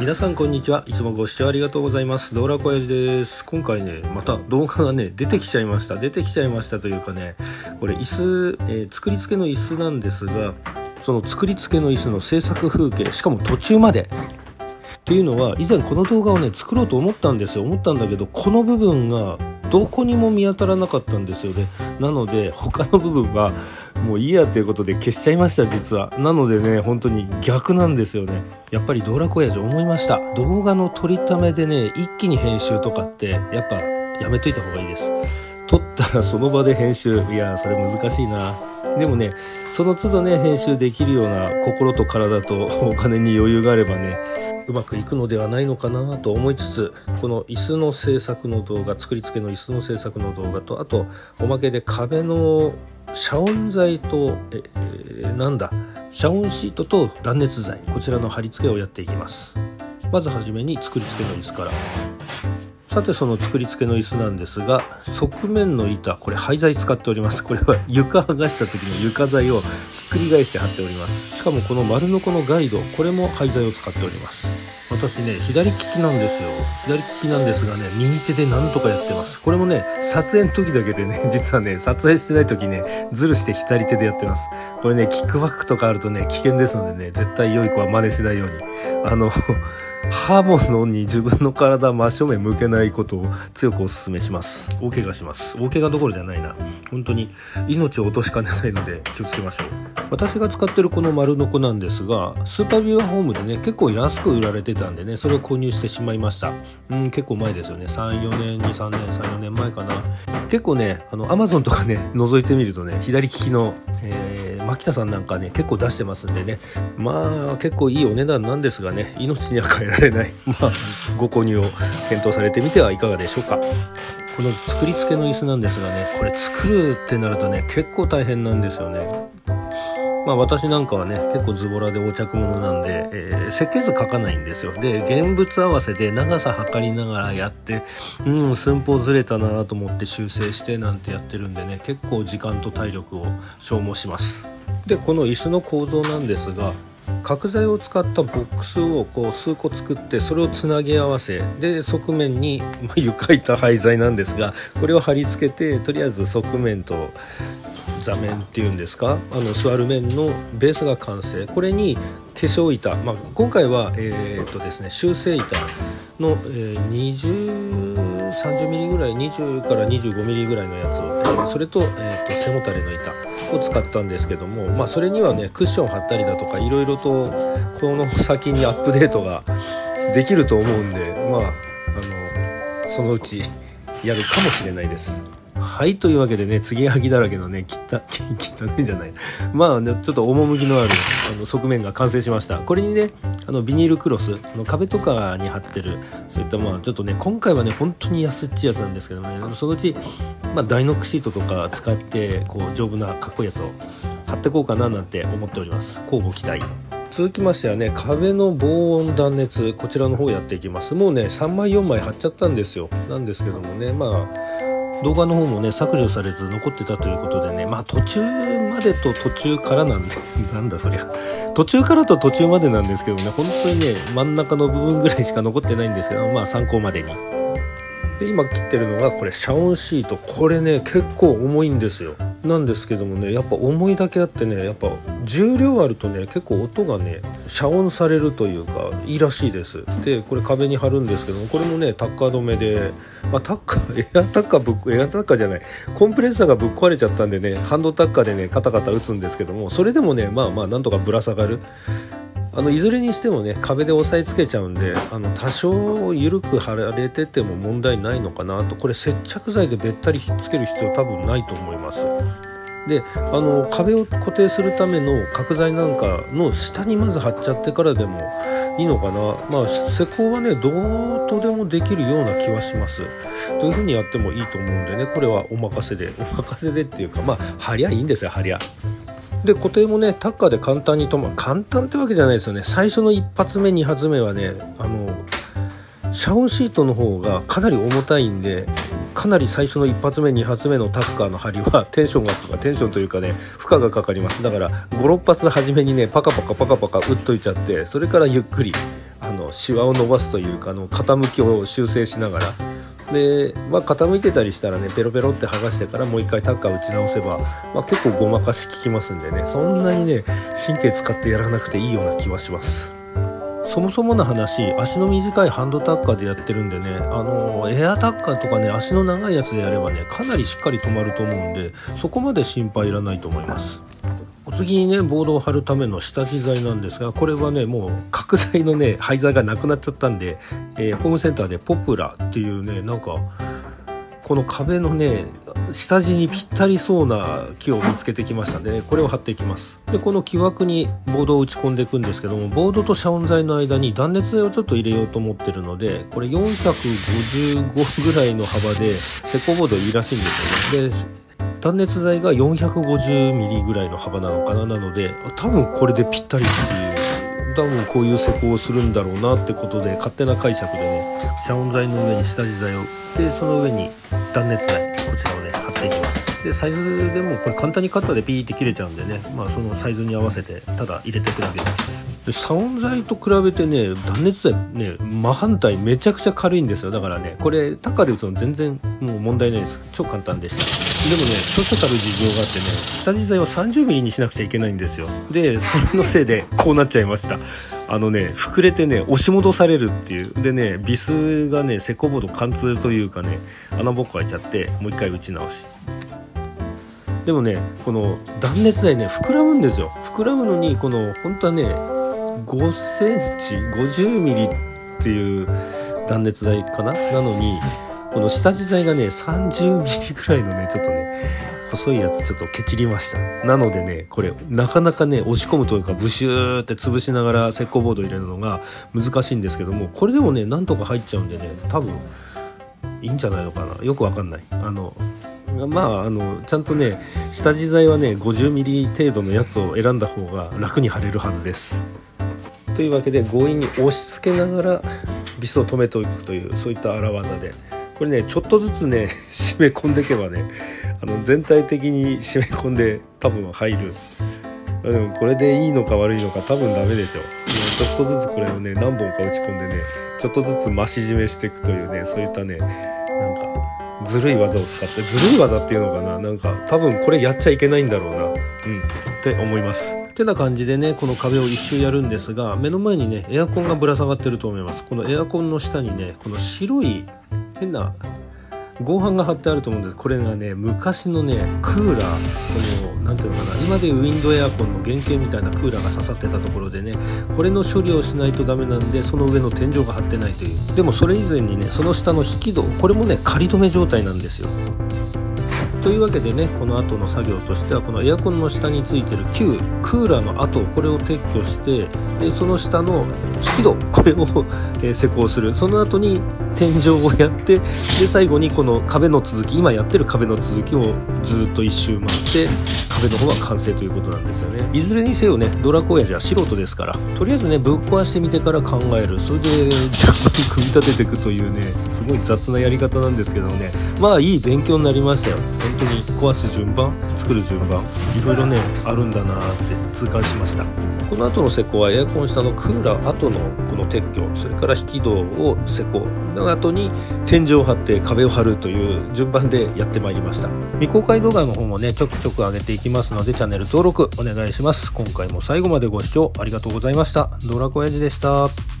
皆さんこんにちは。いつもご視聴ありがとうございます。道楽親父です。今回ねまた動画がね出てきちゃいました。出てきちゃいましたというかねこれ椅子、えー、作り付けの椅子なんですがその作り付けの椅子の制作風景しかも途中まで。っていうのは以前この動画をね作ろうと思ったんですよ。思ったんだけどこの部分がどこにも見当たらなかったんですよね。なので他の部分はもういいやということで消しちゃいました実は。なのでね本当に逆なんですよね。やっぱり道楽親父思いました。動画の撮りためでね一気に編集とかってやっぱやめといた方がいいです。撮ったらその場で編集いやそれ難しいな。でもねその都度ね編集できるような心と体とお金に余裕があればねうまくいくのではないのかなと思いつつこの椅子の制作の動画作り付けの椅子の制作の動画とあとおまけで壁の遮音材と、えー、なんだ遮音シートと断熱材こちらの貼り付けをやっていきます。まずはじめに作り付けの椅子から。さてその作り付けの椅子なんですが側面の板これ廃材使っております。これは床剥がした時の床材をひっくり返して貼っております。しかもこの丸ノコのガイドこれも廃材を使っております。私ね左利きなんですよ。左利きなんですがね右手でなんとかやってます。これもね撮影の時だけでね 実はね撮影してない時ねズルして左手でやってます。これねキックバックとかあるとね危険ですのでね絶対良い子は真似しないように。あの刃物に自分の体真正面向けないことを強くお勧めします。大怪我します。大怪我どころじゃないな。本当に命を落としかねないので気をつけましょう。私が使ってるこの丸ノコなんですがスーパービューホームでね結構安く売られてたんでねそれを購入してしまいました。うん結構前ですよね。34年23年34年前かな。結構ねあのアマゾンとかね覗いてみるとね左利きの、えー、牧田さんなんかね結構出してますんでね。まあ結構いいお値段なんですがね命には変えられない。まあご購入を検討されてみてはいかがでしょうか。この作り付けの椅子なんですがねこれ作るってなるとね結構大変なんですよね。まあ私なんかはね結構ズボラで横着物なんで、えー、設計図書かないんですよ。で現物合わせで長さ測りながらやってうん寸法ずれたなと思って修正してなんてやってるんでね結構時間と体力を消耗します。でこの椅子の構造なんですが角材を使ったボックスをこう数個作ってそれをつなぎ合わせで側面に、まあ、床板廃材なんですがこれを貼り付けてとりあえず側面と座面っていうんですかあの座る面のベースが完成。これに化粧板、まあ、今回は、えーとですね、修正板の、えー、2030mm ぐらい20から 25mm ぐらいのやつを、えー、それと,、えーと、背もたれの板。を使ったんですけども、まあ、それにはねクッション貼ったりだとかいろいろとこの先にアップデートができると思うんでまああのそのうちやるかもしれないです。はいというわけでね継ぎはぎだらけのね汚いんじゃない。まあねちょっと趣のあるあの側面が完成しました。これにねあのビニールクロスの壁とかに貼ってるそういったまあちょっとね今回はね本当に安っちいやつなんですけどね。そのうち、まあ、ダイノックシートとか使ってこう丈夫なかっこいいやつを貼ってこうかななんて思っております。交互期待。続きましてはね壁の防音断熱こちらの方やっていきます。もうね3枚4枚貼っちゃったんですよ。なんですけどもねまあ動画の方もね削除されず残ってたということでねまあ途中までと途中からなんで なんだそりゃ。途中からと途中までなんですけどね本当にね真ん中の部分ぐらいしか残ってないんですけどまあ参考までに。で今切ってるのがこれ遮音シート。これね結構重いんですよ。なんですけどもねやっぱ重いだけあってねやっぱ重量あるとね結構音がね遮音されるというかいいらしいです。でこれ壁に貼るんですけどもこれもねタッカー止めで、まあ、タッカー エアタッカーぶっエアタッカーじゃないコンプレッサーがぶっ壊れちゃったんでねハンドタッカーでねカタカタ打つんですけどもそれでもねまあまあなんとかぶら下がる。あのいずれにしてもね壁で押さえつけちゃうんであの多少緩く貼られてても問題ないのかなと。これ接着剤でべったりひっつける必要多分ないと思います。であの壁を固定するための角材なんかの下にまず貼っちゃってからでもいいのかな。まあ施工はねどうとでもできるような気はします。というふうにやってもいいと思うんでねこれはお任せで。お任せでっていうかまあ貼りゃいいんですよ貼りゃ。で固定もねタッカーで簡単に止まる簡単ってわけじゃないですよね。最初の1発目2発目はねあの遮音シートの方がかなり重たいんでかなり最初の1発目2発目のタッカーの針はテンションがテンションというかね負荷がかかりますだから56発初めにねパカパカパカパカ打っといちゃってそれからゆっくりああのシワを伸ばすというかあの傾きを修正しながらで、まあ、傾いてたりしたらねペロペロって剥がしてからもう一回タッカー打ち直せば、まあ、結構ごまかし効きますんでねそんなにね神経使ってやらなくていいような気はします。そもそもの話足の短いハンドタッカーでやってるんでねあのエアタッカーとかね足の長いやつでやればねかなりしっかり止まると思うんでそこまで心配いらないと思います。お次にねボードを貼るための下地材なんですがこれはねもう角材のね廃材がなくなっちゃったんで、えー、ホームセンターでポプラっていうねなんかこの壁のね下地にぴったりそうな木を見つけてきましたんで、ね、これを貼っていきます。でこの木枠にボードを打ち込んでいくんですけどもボードと遮音材の間に断熱材をちょっと入れようと思ってるのでこれ455ぐらいの幅で石膏ボードいいらしいんですよね。で断熱材が 450mm ぐらいの幅なのかな。なので多分これでぴったりっていう多分こういう施工をするんだろうなってことで勝手な解釈でね遮音材の上に下地材をでその上に断熱材こちらをね貼っていきます。でサイズでもこれ簡単にカッターでピーって切れちゃうんでねまあそのサイズに合わせてただ入れていくだけです。で遮音材と比べてね断熱材ね真反対めちゃくちゃ軽いんですよ。だからねこれタッカーで打つの全然もう問題ないです。超簡単でした。でもねちょっとたる事情があってね下地材を 30mm にしなくちゃいけないんですよ。でそれのせいでこうなっちゃいました。あのね膨れてね押し戻されるっていう。でねビスがね石膏ボード貫通というかね穴ぼっこ開いちゃってもう一回打ち直し。でもねこの断熱材ね膨らむんですよ。膨らむのにこの本当はね5センチ50ミリっていう断熱材かな？なのにこの下地材がね30ミリぐらいのねちょっとね細いやつちょっとケチりました。なのでねこれなかなかね押し込むというかブシューって潰しながら石膏ボード入れるのが難しいんですけどもこれでもねなんとか入っちゃうんでね多分いいんじゃないのかな。よくわかんない。あのまああのちゃんとね下地材はね 50mm 程度のやつを選んだ方が楽に貼れるはずです。というわけで強引に押し付けながらビスを止めておくというそういった荒技で。これねちょっとずつね 締め込んでいけばねあの全体的に締め込んで多分入る、うん、これでいいのか悪いのか多分ダメでしょちょっとずつこれをね何本か打ち込んでねちょっとずつ増し締めしていくというねそういったねなんかずるい技を使ってずるい技っていうのかな。なんか多分これやっちゃいけないんだろうな。うんって思います。てな感じでねこの壁を一周やるんですが目の前にねエアコンがぶら下がってると思います。このエアコンの下にねこの白い変な合板が貼ってあると思うんです。これがね昔のねクーラー。この何ていうのかな。今でいうウィンドエアコンの原型みたいなクーラーが刺さってたところでねこれの処理をしないとダメなんでその上の天井が貼ってないという。でもそれ以前にねその下の引き戸これもね仮止め状態なんですよ。というわけでねこの後の作業としてはこのエアコンの下についてる旧クーラーの跡これを撤去してでその下の引き戸これを、えー、施工する。その後に天井をやってで最後にこの壁の続き今やってる壁の続きをずっと一周回って壁の方は完成ということなんですよね。いずれにせよねドラコヤじゃ素人ですからとりあえずねぶっ壊してみてから考える。それで順番に組み立てていくというねすごい雑なやり方なんですけどね。まあいい勉強になりましたよ。本当に壊す順番作る順番いろいろねあるんだなって痛感しました。この後の施工はエアコン下のクーラー庫のこの撤去それから引き戸を施工の後に天井を張って壁を張るという順番でやってまいりました。未公開動画の方もねちょくちょく上げていきますのでチャンネル登録お願いします。今回も最後までご視聴ありがとうございました。ドラコヤジでした。